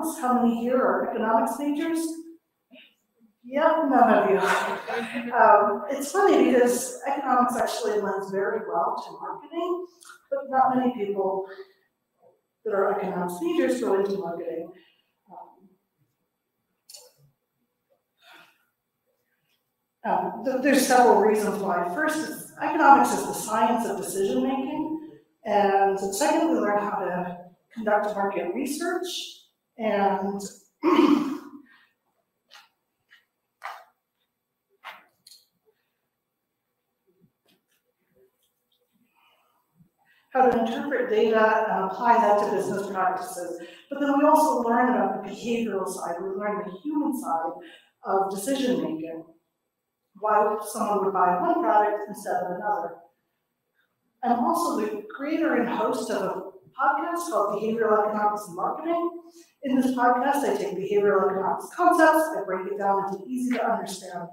economics. How many here are economics majors? Yep, none of you. Um, it's funny because economics actually lends very well to marketing, but not many people that are economics majors go into marketing. Um, um, th- there's several reasons why. First, economics is the science of decision making, and second, we learn how to conduct market research and how to interpret data and apply that to business practices. But then we also learn about the behavioral side, we learn the human side of decision making. Why someone would buy one product instead of another. I'm also the creator and host of podcast called Behavioral Economics and Marketing. In this podcast, I take behavioral economics concepts, I break it down into easy to understand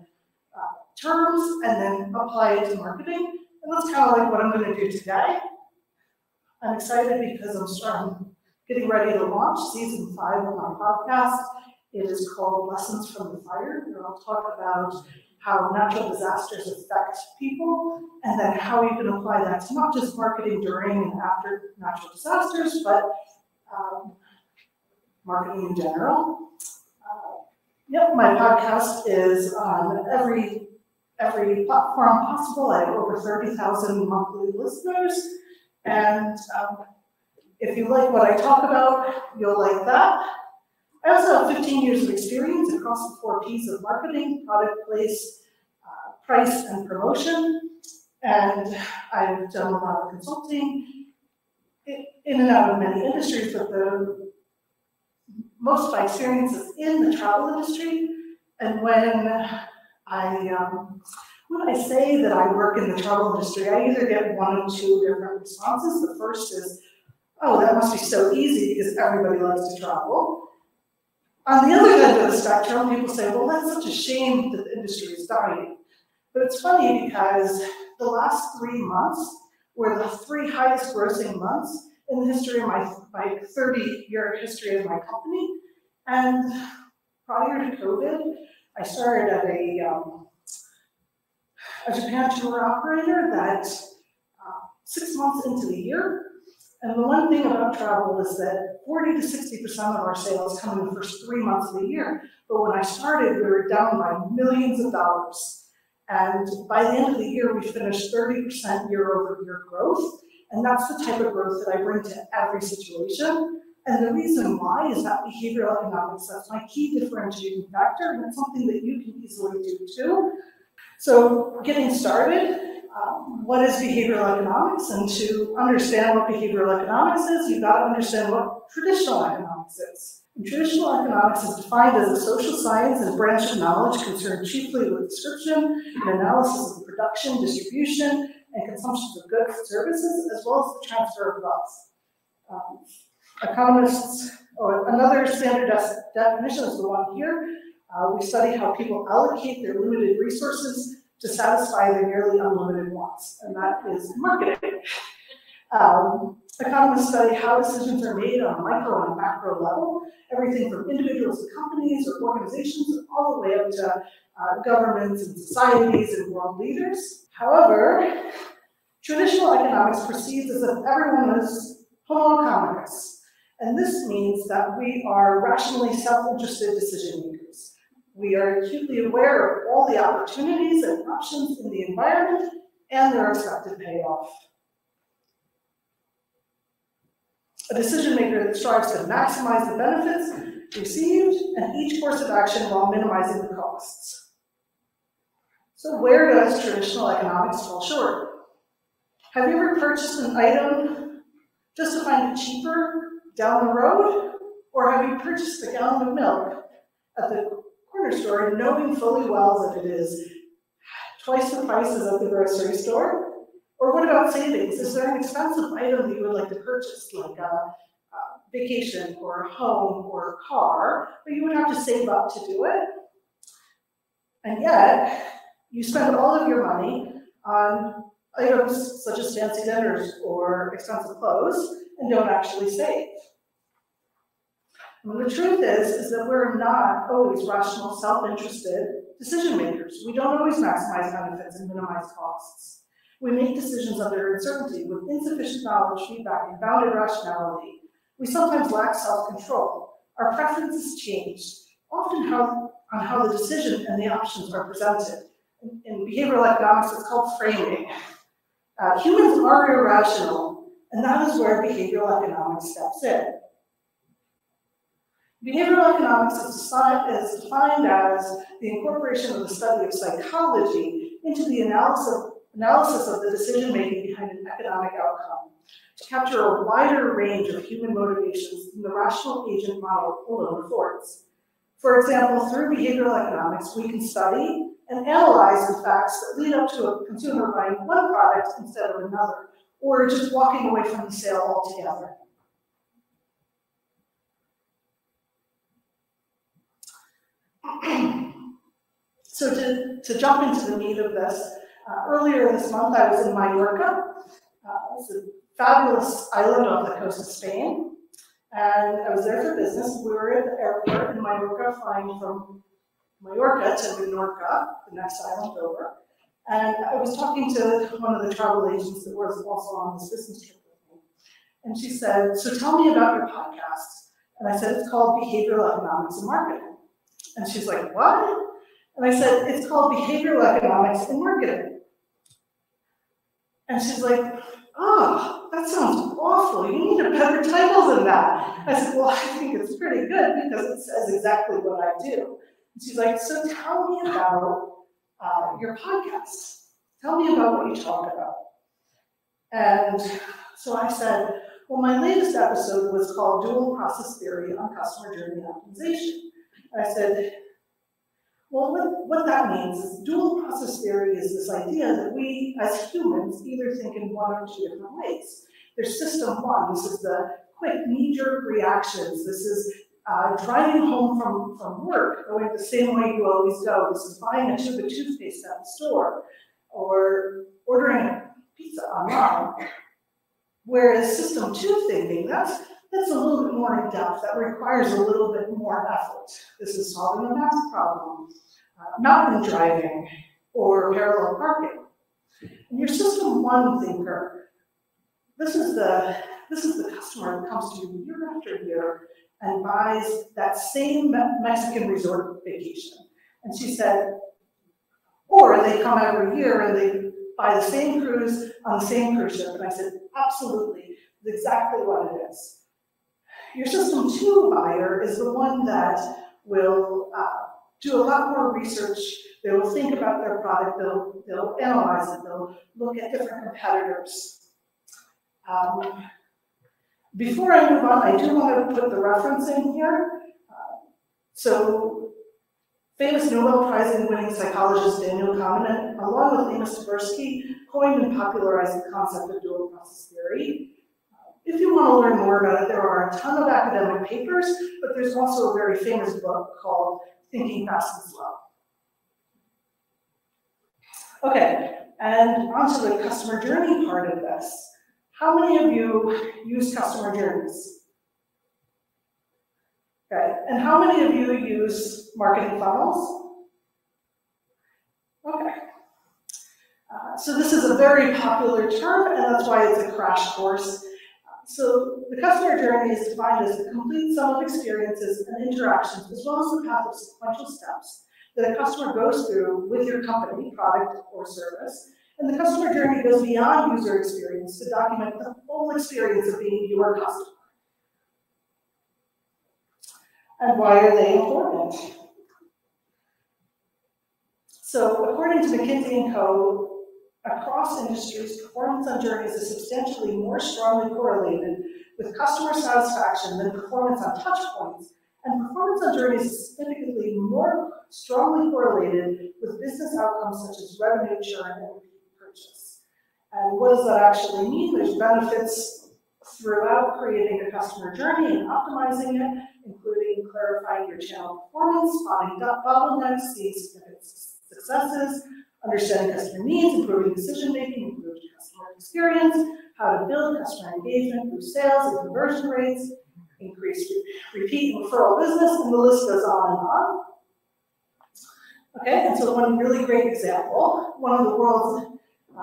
uh, terms, and then apply it to marketing. And that's kind of like what I'm going to do today. I'm excited because I'm, I'm getting ready to launch season five of my podcast. It is called Lessons from the Fire, where I'll talk about how natural disasters affect people and then how you can apply that to not just marketing during and after natural disasters, but um, marketing in general. Uh, yep, my podcast is on every every platform possible. I have over 30,000 monthly listeners. And um, if you like what I talk about, you'll like that. I also have 15 years of experience across the four P's of marketing, product, place, uh, price, and promotion. And I've done a lot of consulting in and out of many industries, but the most of my experience is in the travel industry. And when I um, when I say that I work in the travel industry, I either get one or two different responses. The first is, oh, that must be so easy because everybody loves to travel. On the other end of the spectrum, people say, well, that's such a shame that the industry is dying. But it's funny because the last three months were the three highest grossing months in the history of my, my 30 year history of my company. And prior to COVID, I started at a um, a Japan tour operator that uh, six months into the year. And the one thing about travel is that 40 to 60% of our sales come in the first three months of the year. But when I started, we were down by millions of dollars. And by the end of the year, we finished 30% year over year growth. And that's the type of growth that I bring to every situation. And the reason why is that behavioral economics, that's my key differentiating factor, and it's something that you can easily do too. So getting started, um, what is behavioral economics? And to understand what behavioral economics is, you've got to understand what traditional economics is. And traditional economics is defined as a social science and branch of knowledge concerned chiefly with description and analysis of the production, distribution, and consumption of goods and services, as well as the transfer of wealth. Um, economists, or another standard definition is the one here, uh, we study how people allocate their limited resources to satisfy their nearly unlimited wants, and that is marketing. Um, economists study how decisions are made on a micro and macro level, everything from individuals to companies or organizations, all the way up to uh, governments and societies and world leaders. However, traditional economics proceeds as if everyone is homo economicus, and this means that we are rationally self-interested decision makers. We are acutely aware of all the opportunities and options in the environment and their expected payoff. A decision maker that strives to maximize the benefits received and each course of action while minimizing the costs. So where does traditional economics fall short? Have you ever purchased an item just to find it cheaper down the road? Or have you purchased a gallon of milk at the corner store, knowing fully well that it is twice the prices of the grocery store? Or what about savings? Is there an expensive item that you would like to purchase, like a, a vacation or a home or a car, but you would have to save up to do it? And yet, you spend all of your money on items such as fancy dinners or expensive clothes and don't actually save. The truth is, is that we're not always rational, self-interested decision makers. We don't always maximize benefits and minimize costs. We make decisions under uncertainty with insufficient knowledge, feedback, and bounded rationality. We sometimes lack self-control. Our preferences change, often how, on how the decision and the options are presented. In, in behavioral economics, it's called framing. Uh, humans are irrational, and that is where behavioral economics steps in. Behavioral economics is defined, as the incorporation of the study of psychology into the analysis, analysis of the decision making behind an economic outcome to capture a wider range of human motivations than the rational agent model alone affords. For example, through behavioral economics, we can study and analyze the facts that lead up to a consumer buying one product instead of another, or just walking away from the sale altogether. So to, to jump into the meat of this, uh, earlier this month I was in Mallorca. Uh, it's a fabulous island off the coast of Spain. And I was there for business. We were at the airport in Mallorca, flying from Mallorca to Menorca, the next island over. And I was talking to one of the travel agents that was also on this business trip with me. And she said, So tell me about your podcast. And I said, It's called Behavioral Economics and Marketing. And she's like, what? And I said, it's called behavioral economics and marketing. And she's like, oh, that sounds awful. You need a better title than that. I said, well, I think it's pretty good because it says exactly what I do. And she's like, so tell me about uh, your podcast. Tell me about what you talk about. And so I said, well, my latest episode was called Dual Process Theory on Customer Journey Optimization. I said, well, what, what that means is dual process theory is this idea that we as humans either think in one or two different ways. There's system one, this is the quick knee-jerk reactions. This is uh, driving home from, from work, going the same way you always go. This is buying a tube of toothpaste at the store, or ordering pizza online. Whereas system two thinking, that's that's a little bit more in depth, that requires a little bit more effort. This is solving a math problem, uh, mountain driving, or parallel parking. And your system one thinker, this is the this is the customer that comes to you year after year and buys that same Mexican resort vacation. And she said, or they come every year and they buy the same cruise on the same cruise ship. And I said, absolutely, it's exactly what it is. Your system two buyer is the one that will uh, do a lot more research. They will think about their product. They'll, they'll analyze it. They'll look at different competitors. Um, before I move on, I do want to put the reference in here. Uh, so, famous Nobel Prize winning psychologist Daniel Kahneman, along with Amos Tversky, coined and popularized the concept of dual process theory. If you want to learn more about it, there are a ton of academic papers, but there's also a very famous book called Thinking Fast and Slow. Okay, and onto the customer journey part of this. How many of you use customer journeys? Okay, and how many of you use marketing funnels? Okay. Uh, so this is a very popular term, and that's why it's a crash course so the customer journey is defined as the complete sum of experiences and interactions, as well as the path of sequential steps that a customer goes through with your company, product, or service. And the customer journey goes beyond user experience to document the full experience of being your customer. And why are they important? So according to McKinsey & Co., across industries, performance on journeys is substantially more strongly correlated with customer satisfaction than performance on touch points, and performance on journeys is significantly more strongly correlated with business outcomes such as revenue, churn, and purchase. And what does that actually mean? There's benefits throughout creating a customer journey and optimizing it, including clarifying your channel performance, spotting bottlenecks, seeing significant successes, understanding customer needs, improving decision making, improving customer experience, how to build customer engagement through sales and conversion rates, increase repeat and referral business, and the list goes on and on. Okay, and so one really great example, one of the world's uh,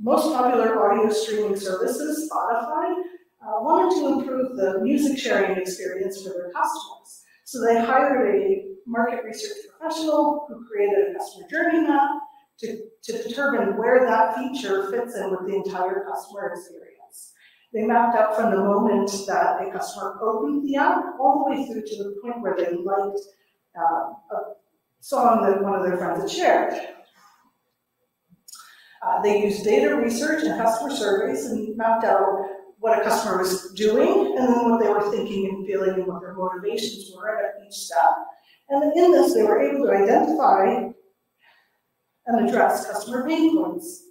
most popular audio streaming services, Spotify, uh, wanted to improve the music sharing experience for their customers. So they hired a market research professional who created a customer journey map to, to determine where that feature fits in with the entire customer experience. They mapped out from the moment that a customer opened the app all the way through to the point where they liked uh, a song that one of their friends had shared. Uh, they used data research and customer surveys and mapped out what a customer was doing and then what they were thinking and feeling and what their motivations were at each step. And in this, they were able to identify and address customer pain points.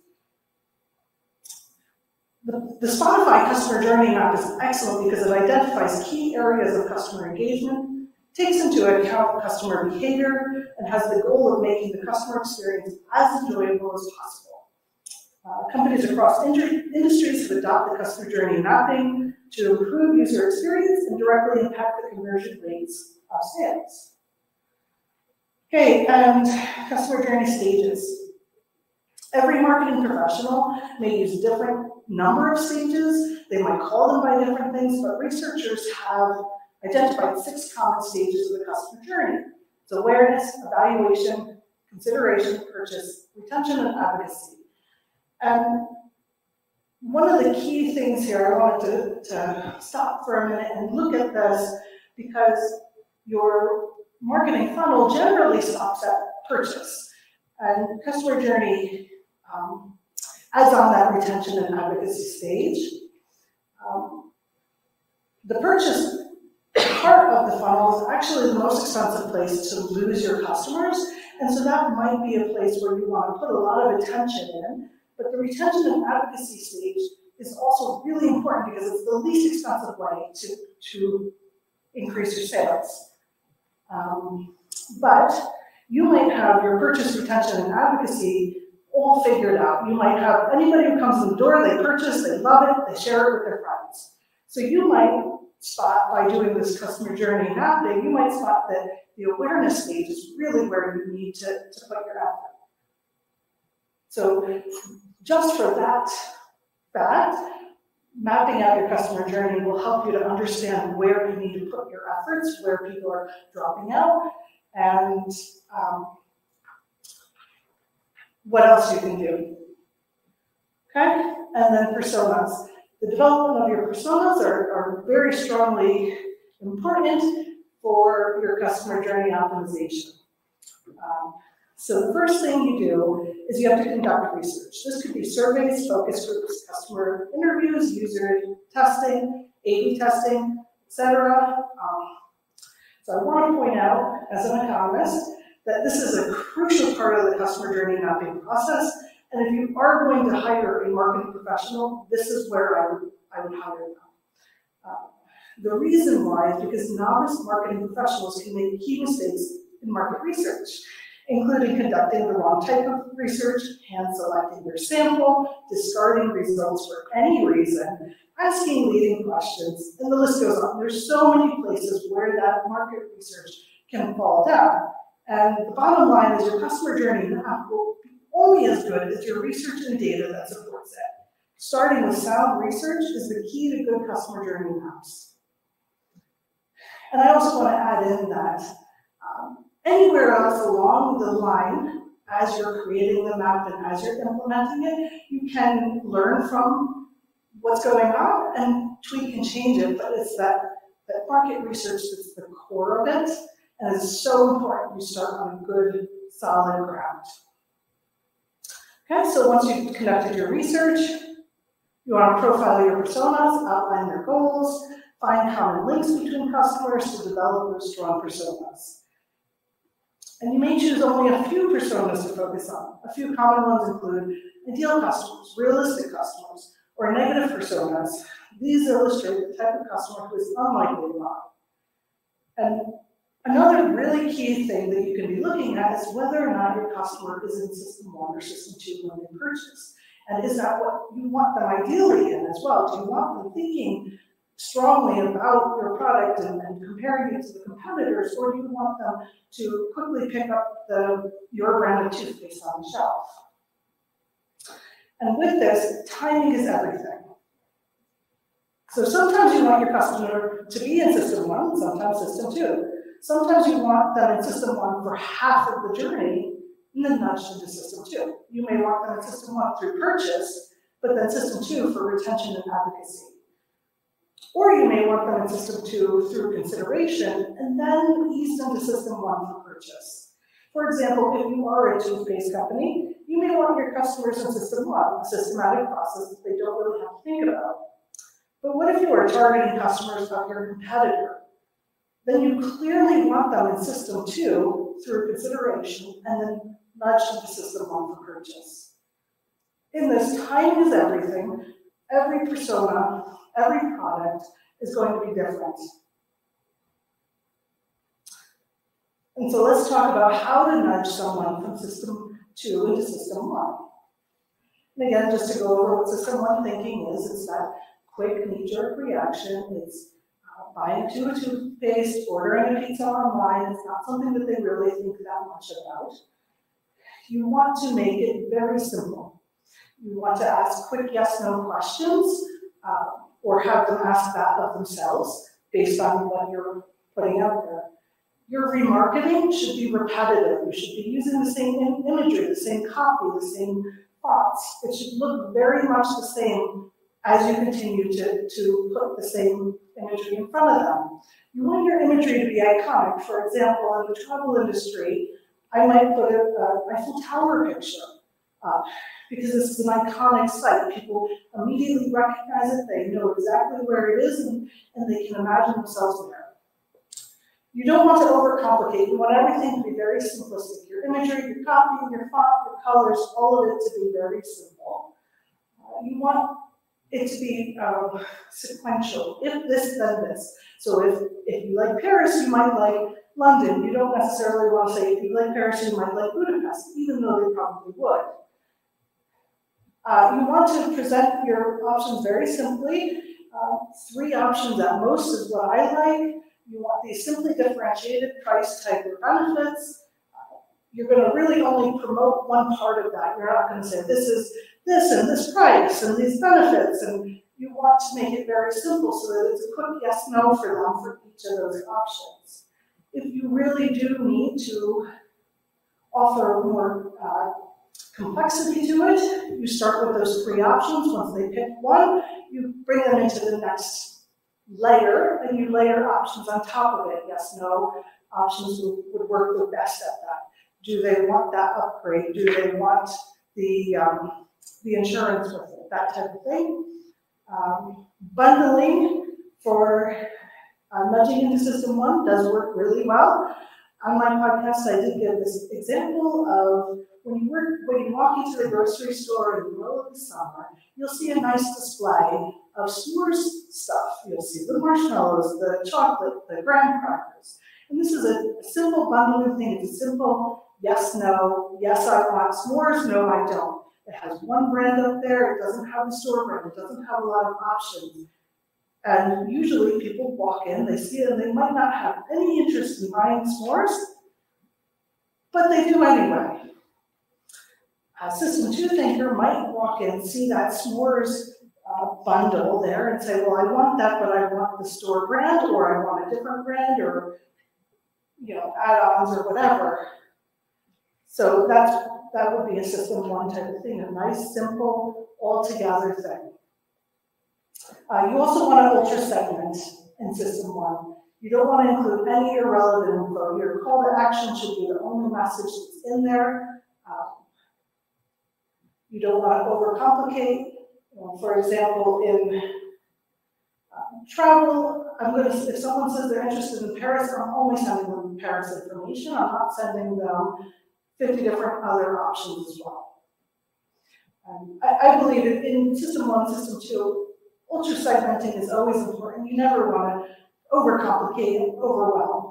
The, the Spotify customer journey map is excellent because it identifies key areas of customer engagement, takes into account customer behavior, and has the goal of making the customer experience as enjoyable as possible. Uh, companies across industries have adopted customer journey mapping to improve user experience and directly impact the conversion rates of sales. Okay, and um, customer journey stages. Every marketing professional may use a different number of stages. They might call them by different things, but researchers have identified six common stages of the customer journey. It's awareness, evaluation, consideration, purchase, retention, and advocacy. And one of the key things here, I wanted to, to stop for a minute and look at this because your marketing funnel generally stops at purchase. And customer journey um, adds on that retention and advocacy stage. Um, the purchase part of the funnel is actually the most expensive place to lose your customers. And so that might be a place where you want to put a lot of attention in. But the retention and advocacy stage is also really important because it's the least expensive way to, to increase your sales. Um, but you might have your purchase, retention, and advocacy all figured out. You might have anybody who comes in the door, they purchase, they love it, they share it with their friends. So you might spot by doing this customer journey mapping, you might spot that the awareness stage is really where you need to, to put your effort. So just for that fact, mapping out your customer journey will help you to understand where you need to put your efforts, where people are dropping out, and um, what else you can do. Okay? And then personas. The development of your personas are, are very strongly important for your customer journey optimization. Um, so the first thing you do is you have to conduct research. This could be surveys, focus groups, customer interviews, user testing, A/B testing, etc. Um, so I want to point out, as an economist, that this is a crucial part of the customer journey mapping process. And if you are going to hire a marketing professional, this is where I would, I would hire them. Uh, the reason why is because novice marketing professionals can make key mistakes in market research including conducting the wrong type of research, hand selecting their sample, discarding results for any reason, asking leading questions, and the list goes on. There's so many places where that market research can fall down. And the bottom line is your customer journey map will be only as good as your research and data that supports it. Starting with sound research is the key to good customer journey maps. And I also want to add in that um, Anywhere else along the line, as you're creating the map and as you're implementing it, you can learn from what's going on and tweak and change it, but it's that, that market research that's the core of it, and it's so important you start on a good, solid ground. Okay, so once you've conducted your research, you want to profile your personas, outline their goals, find common links between customers to develop those strong personas. And you may choose only a few personas to focus on. A few common ones include ideal customers, realistic customers, or negative personas. These illustrate the type of customer who is unlikely to buy. And another really key thing that you can be looking at is whether or not your customer is in system one or system two when they purchase. And is that what you want them ideally in as well? Do you want them thinking strongly about your product and, and comparing it to the competitors, or do you want them to quickly pick up the, your brand of toothpaste on the shelf? And with this, timing is everything. So sometimes you want your customer to be in system one, sometimes system two. Sometimes you want them in system one for half of the journey, and then nudge into system two. You may want them in system one through purchase, but then system two for retention and advocacy. Or you may want them in system two through consideration, and then ease them to system one for purchase. For example, if you are a toothpaste company, you may want your customers in system one, a systematic process that they don't really have to think about. But what if you are targeting customers of your competitor? Then you clearly want them in system two through consideration and then nudge into system one for purchase. In this, time is everything. Every persona, every product is going to be different. And so let's talk about how to nudge someone from system two into system one. And again, just to go over what system one thinking is, it's that quick knee-jerk reaction. It's uh, buying a toothpaste, ordering a pizza online. It's not something that they really think that much about. You want to make it very simple. You want to ask quick yes-no questions, uh, or have them ask that of themselves based on what you're putting out there. Your remarketing should be repetitive. You should be using the same imagery, the same copy, the same fonts. It should look very much the same as you continue to, to put the same imagery in front of them. You want your imagery to be iconic. For example, in the travel industry, I might put a, a Eiffel Tower picture uh, because this is an iconic site. People immediately recognize it, they know exactly where it is, and, and they can imagine themselves there. You don't want to overcomplicate. You want everything to be very simplistic. Your imagery, your copy, your font, your colors, all of it to be very simple. Uh, you want it to be um, sequential. If this, then this. So if, if you like Paris, you might like London. You don't necessarily want to say if you like Paris, you might like Budapest, even though they probably would. Uh, you want to present your options very simply. Uh, three options at most is what I like. You want these simply differentiated price type of benefits. Uh, you're going to really only promote one part of that. You're not going to say this is this and this price and these benefits, and you want to make it very simple so that it's a quick yes no for them for each of those options. If you really do need to offer more uh, complexity to it, you start with those three options. Once they pick one, you bring them into the next layer, and you layer options on top of it. Yes, no options would, would work the best at that. Do they want that upgrade? Do they want the um, the insurance with it, that type of thing. Um, bundling for uh, nudging into system one does work really well. On my podcast, I did give this example of when you work, when you walk into the grocery store in the middle of the summer, you'll see a nice display of s'mores stuff. You'll see the marshmallows, the chocolate, the graham crackers. And this is a simple bundling thing. It's a simple yes, no, yes, I want s'mores, no, I don't. It has one brand up there, it doesn't have a store brand, it doesn't have a lot of options. And usually people walk in, they see it, and they might not have any interest in buying s'mores, but they do anyway. A System 2 thinker might walk in, see that s'mores uh, bundle there and say, well, I want that, but I want the store brand, or I want a different brand, or, you know, add-ons or whatever. So that's that would be a system one type of thing, a nice, simple, all-together thing. Uh, you also want to ultra segment in system one. You don't want to include any irrelevant info. Your call to action should be the only message that's in there. You don't want to overcomplicate. for example, in um, travel, I'm going to, if someone says they're interested in Paris, I'm only sending them Paris information. I'm not sending them 50 different other options as well. Um, I, I, believe that in system one, system two, ultra segmenting is always important. You never want to overcomplicate and overwhelm.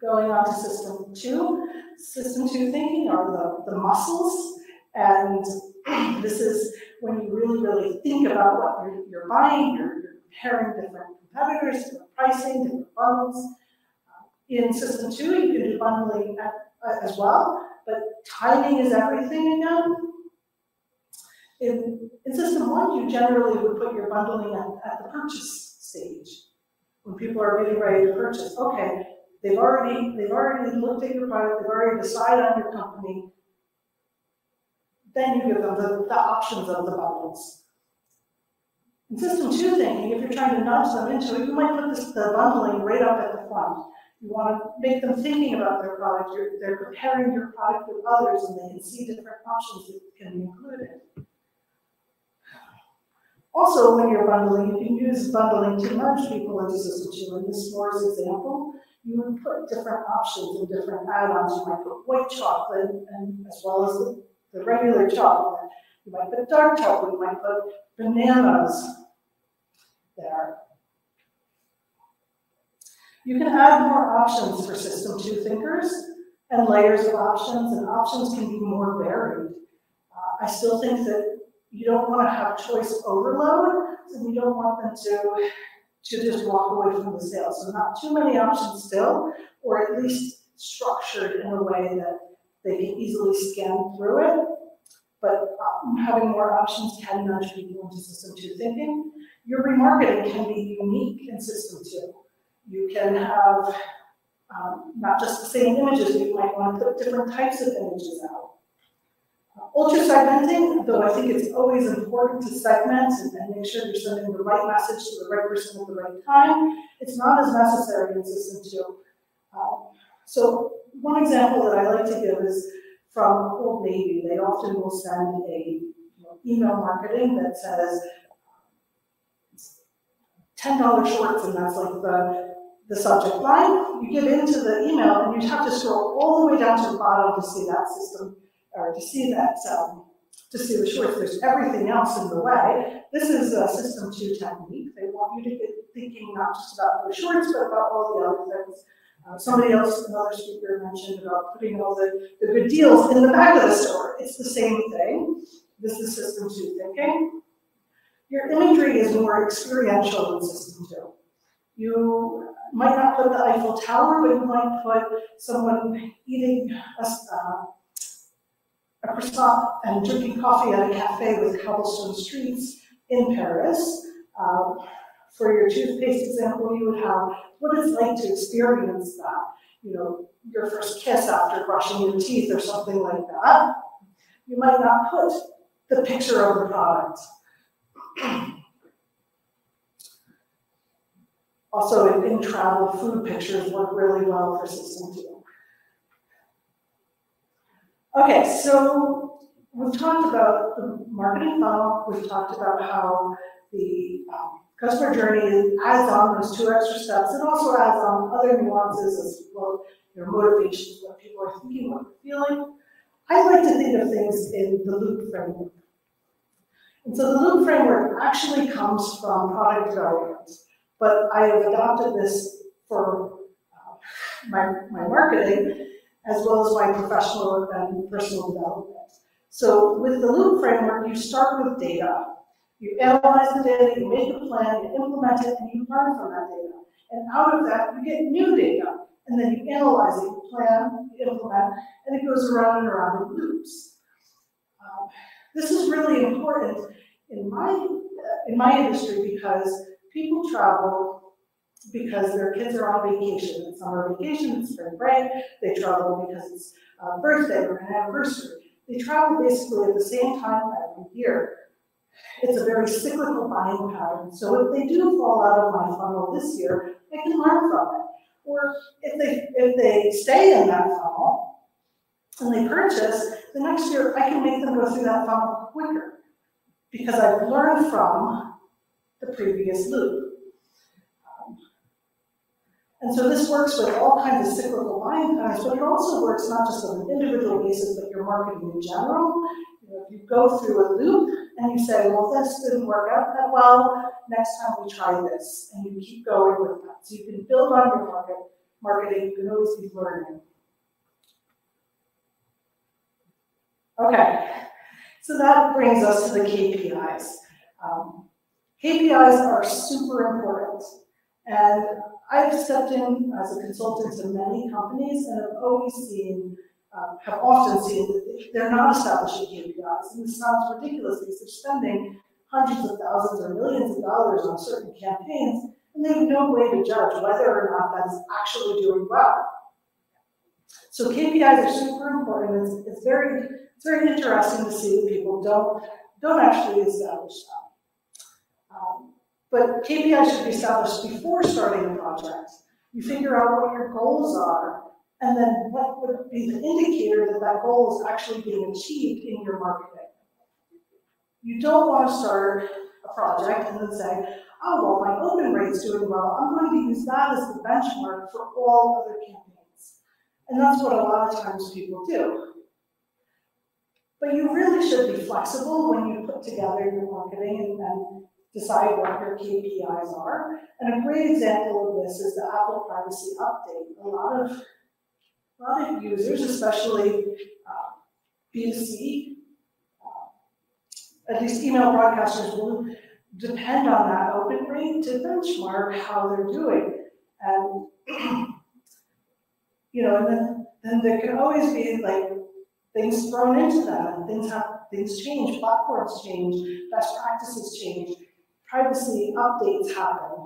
Going on to system two, system two thinking are the, the muscles. And this is when you really, really think about what you're, you're buying, you're, you're comparing different competitors, different pricing, different bundles. Uh, In system two, you can do bundling at- uh, as well, but timing is everything again. In, in system one, you generally would put your bundling at, at the purchase stage. When people are getting ready to purchase, okay, they've already, they've already looked at your product, they've already decided on your company. Then you give them the, the options of the bundles. In system two thinking, if you're trying to nudge them into it, you might put this, the bundling right up at the front. You want to make them thinking about their product, you're, they're comparing your product with others and they can see different options that can be included. Also, when you're bundling, you can use bundling to merge people into system two. In this s'mores example, you would put different options and different add-ons. You might put white chocolate and as well as the, the regular chocolate. You might put dark chocolate, you might put bananas there. You can add more options for system two thinkers and layers of options, and options can be more varied. Uh, I still think that you don't want to have choice overload, and you don't want them to, to just walk away from the sale. So not too many options still, or at least structured in a way that they can easily scan through it. But um, having more options can nudge people into system two thinking. Your remarketing can be unique in system two. You can have um, not just the same images, you might want to put different types of images out. Ultra segmenting, though I think it's always important to segment and, and make sure you're sending the right message to the right person at the right time, it's not as necessary in system two. Um, so one example that I like to give is from Old Navy. They often will send a you know, email marketing that says ten dollar shorts, and that's like the the subject line. You get into the email, and you have to scroll all the way down to the bottom to see that system to see that um, to see the shorts. There's everything else in the way. This is a system two technique. They want you to get thinking not just about the shorts, but about all the other things. Uh, somebody else, another speaker mentioned about putting all the, the good deals in the back of the store. It's the same thing. This is system two thinking. Your imagery is more experiential than system two. You might not put the Eiffel Tower, but you might put someone eating a, uh, and drinking coffee at a cafe with cobblestone streets in Paris. Um, for your toothpaste example, you would have what it's like to experience that. You know, your first kiss after brushing your teeth or something like that. You might not put the picture of the product. Also, in, in travel, food pictures work really well for system two. Okay, so we've talked about the marketing funnel, we've talked about how the um, customer journey adds on those two extra steps, and also adds on other nuances as well, your motivations, what people are thinking, what they're feeling. I like to think of things in the loop framework. And so the loop framework actually comes from product development, but I have adopted this for uh, my, my marketing as well as my professional and personal development. So with the loop framework, you start with data. You analyze the data, you make a plan, you implement it, and you learn from that data. And out of that, you get new data, and then you analyze it, you plan, you implement, and it goes around and around in loops. Um, this is really important in my in my industry because people travel because their kids are on vacation. It's summer vacation, it's spring break. They travel because it's a birthday or an anniversary. They travel basically at the same time every year. It's a very cyclical buying pattern. So if they do fall out of my funnel this year, I can learn from it. Or if they if they stay in that funnel and they purchase, the next year I can make them go through that funnel quicker because I've learned from the previous loop. And so this works with all kinds of cyclical buying patterns, but it also works not just on an individual basis, but your marketing in general. You know, you go through a loop and you say, well, this didn't work out that well, next time we try this, and you keep going with that. So you can build on your market, marketing, you can always be learning. Okay, So that brings us to the KPIs. Um, KPIs are super important. And I've stepped in as a consultant to many companies and have always seen, um, have often seen that they're not establishing KPIs. And this sounds ridiculous because they're spending hundreds of thousands or millions of dollars on certain campaigns, and they have no way to judge whether or not that's actually doing well. So KPIs are super important. It's, it's very, it's very interesting to see that people don't, don't actually establish them. But KPIs should be established before starting a project. You figure out what your goals are, and then what would be the indicator that that goal is actually being achieved in your marketing. You don't want to start a project and then say, oh, well, my open rate's doing well. I'm going to use that as the benchmark for all other campaigns. And that's what a lot of times people do. But you really should be flexible when you put together your marketing and, and decide what your KPIs are. And a great example of this is the Apple Privacy Update. A lot of, a lot of users, especially uh, B2C, uh, at least email broadcasters will depend on that open rate to benchmark how they're doing. And, you know, and then, then there can always be like things thrown into that and things have, things change, platforms change, best practices change privacy updates happen.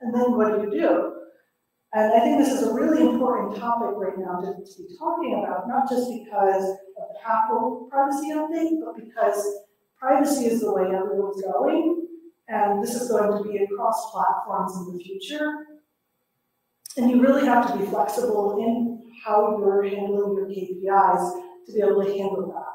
And then what do you do? And I think this is a really important topic right now to, to be talking about, not just because of the Apple privacy update, but because privacy is the way everyone's going, and this is going to be across platforms in the future. And you really have to be flexible in how you're handling your KPIs to be able to handle that.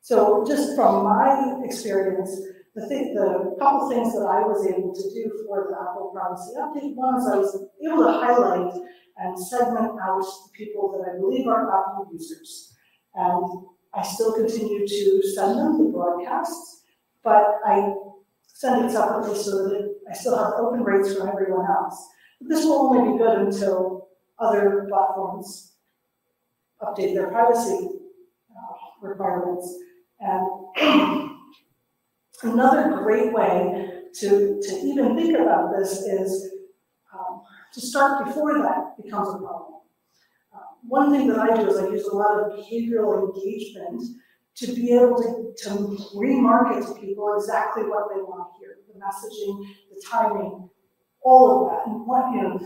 So just from my experience, the, thing, the couple things that I was able to do for the Apple Privacy Update, one is I was able to highlight and segment out the people that I believe are Apple users. And I still continue to send them the broadcasts, but I send it separately so that I still have open rates for everyone else. But this will only be good until other platforms update their privacy uh, requirements. And Another great way to, to even think about this is um, to start before that becomes a problem. Uh, one thing that I do is I use a lot of behavioral engagement to be able to, to remarket to people exactly what they want to hear, the messaging, the timing, all of that. And what, you know,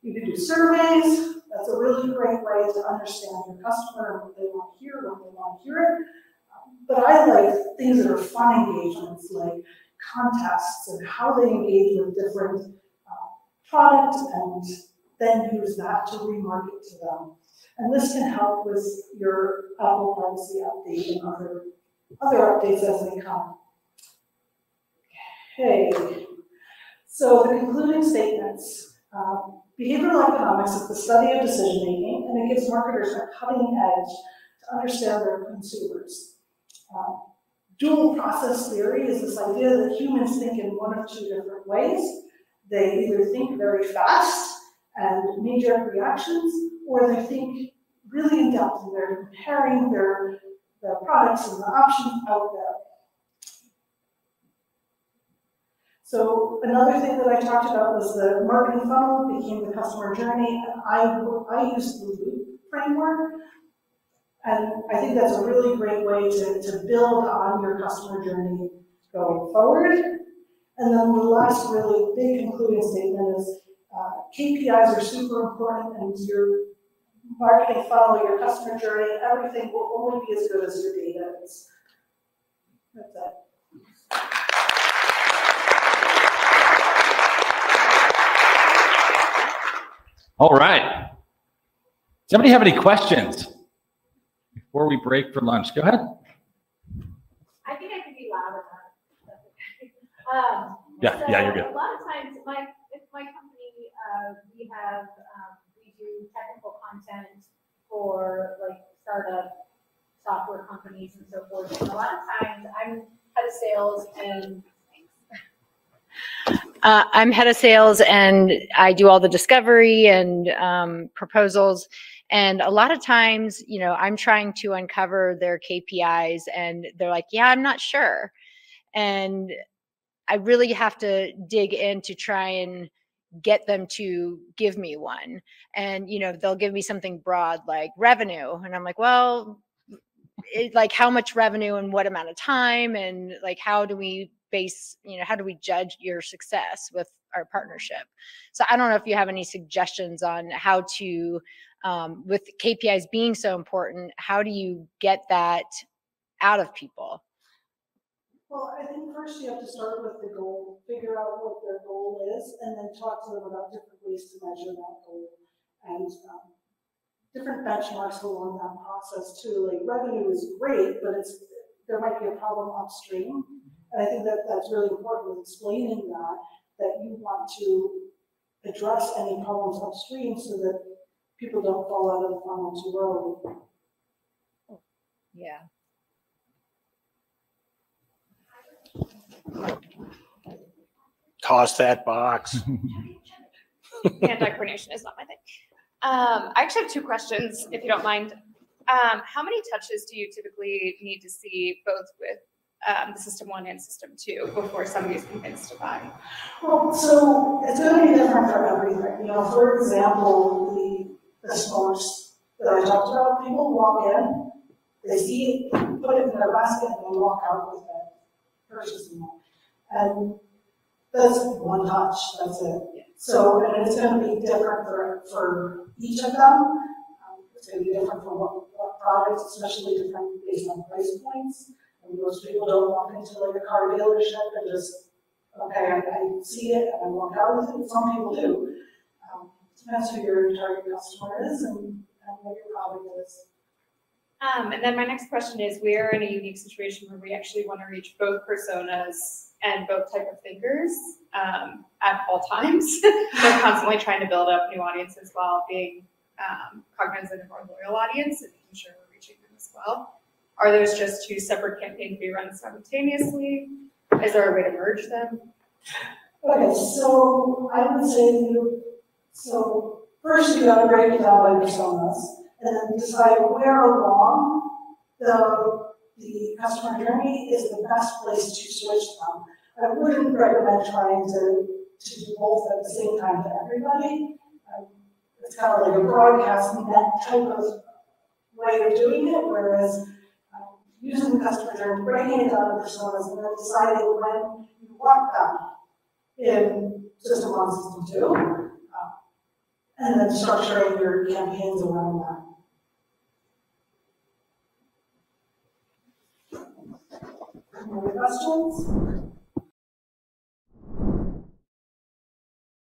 you can do surveys, that's a really great way to understand your customer and what they want to hear, when they want to hear it. But I like things that are fun engagements, like contests and how they engage with different uh, products and then use that to remarket to them. And this can help with your Apple privacy update and other, other updates as they come. Okay, so the concluding statements. Uh, behavioral economics is the study of decision making, and it gives marketers a cutting edge to understand their consumers. Uh, dual process theory is this idea that humans think in one of two different ways. They either think very fast and knee-jerk reactions, or they think really in depth and they're comparing their the products and the options out there. So another thing that I talked about was the marketing funnel became the customer journey. I, I used the loop framework and I think that's a really great way to, to build on your customer journey going forward. And then the last really big concluding statement is uh, KPIs are super important and your marketing funnel, your customer journey, everything will only be as good as your data is. That's it. All right. Does anybody have any questions? Before we break for lunch. Go ahead. I think I can be loud enough. Um, yeah, so yeah, you're good. A lot of times, my with my company, uh, we have um, we do technical content for like startup software companies and so forth. And a lot of times, I'm head of sales and uh, I'm head of sales and I do all the discovery and um, proposals. And a lot of times, you know, I'm trying to uncover their KPIs and they're like, yeah, I'm not sure. And I really have to dig in to try and get them to give me one. And, you know, they'll give me something broad like revenue. And I'm like, well, it, like how much revenue and what amount of time and like how do we base you know how do we judge your success with our partnership so i don't know if you have any suggestions on how to um, with kpis being so important how do you get that out of people Well, I think first you have to start with the goal, figure out what their goal is, and then talk to them about different ways to measure that goal. And, um, different benchmarks along that process too, like revenue is great, but it's, there might be a problem upstream. And I think that that's really important, explaining that, that you want to address any problems upstream so that people don't fall out of the funnel too early. yeah Toss that box. Hand-eye coordination is not my thing. Um, I actually have two questions, if you don't mind. Um, how many touches do you typically need to see both with um, the system one and system two before somebody's convinced to buy? Well, so it's gonna be different for everything, you know, for example, s'mores that I talked about, people walk in, they see it, put it in their basket, and they walk out with it, purchasing it. And that's one touch, that's it. So, and it's gonna be different for, for each of them. Um, It's gonna be different for what, what products, especially different based on price points. And most people don't walk into like a car dealership and just okay, I, I see it and I walk out with it, some people do. Depends who your target customer is and, and what your problem is. Um, and then my next question is, we are in a unique situation where we actually want to reach both personas and both type of thinkers um, at all times. We're constantly trying to build up new audiences while being um, cognizant of our loyal audience and making sure we're reaching them as well. Are those just two separate campaigns we run simultaneously? Is there a way to merge them? Okay, so I would say you, so first you gotta break it down by personas and then decide where along the, the customer journey is the best place to switch them. I wouldn't recommend trying to, to do both at the same time to everybody. Um, It's kind of like a broadcast net type of way of doing it, whereas um, using the customer journey, breaking it down to personas and then deciding when you want them in system one, system two. And then structuring your campaigns around that. Any questions?